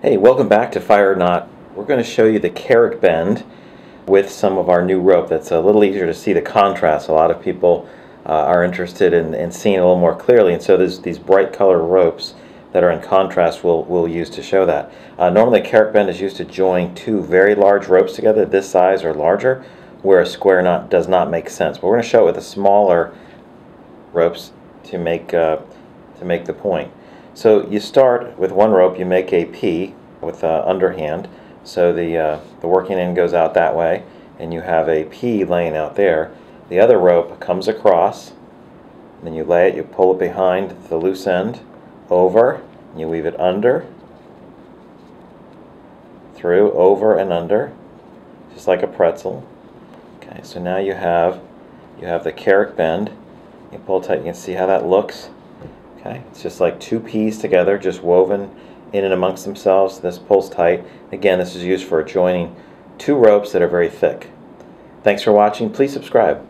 Hey, welcome back to Fire Knot. We're going to show you the Carrick bend with some of our new rope that's a little easier to see the contrast. A lot of people uh, are interested in, in seeing a little more clearly and so there's these bright color ropes that are in contrast we'll, we'll use to show that. Uh, normally Carrick bend is used to join two very large ropes together this size or larger where a square knot does not make sense. But we're going to show it with the smaller ropes to make, uh, to make the point. So you start with one rope, you make a P with uh, underhand. So the, uh, the working end goes out that way, and you have a P laying out there. The other rope comes across, then you lay it, you pull it behind the loose end, over, you weave it under, through, over, and under, just like a pretzel. Okay, so now you have you have the Carrick bend. You pull tight, you can see how that looks. Okay, it's just like two P's together, just woven in and amongst themselves. This pulls tight. Again, this is used for joining two ropes that are very thick. Thanks for watching. Please subscribe.